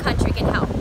country can help.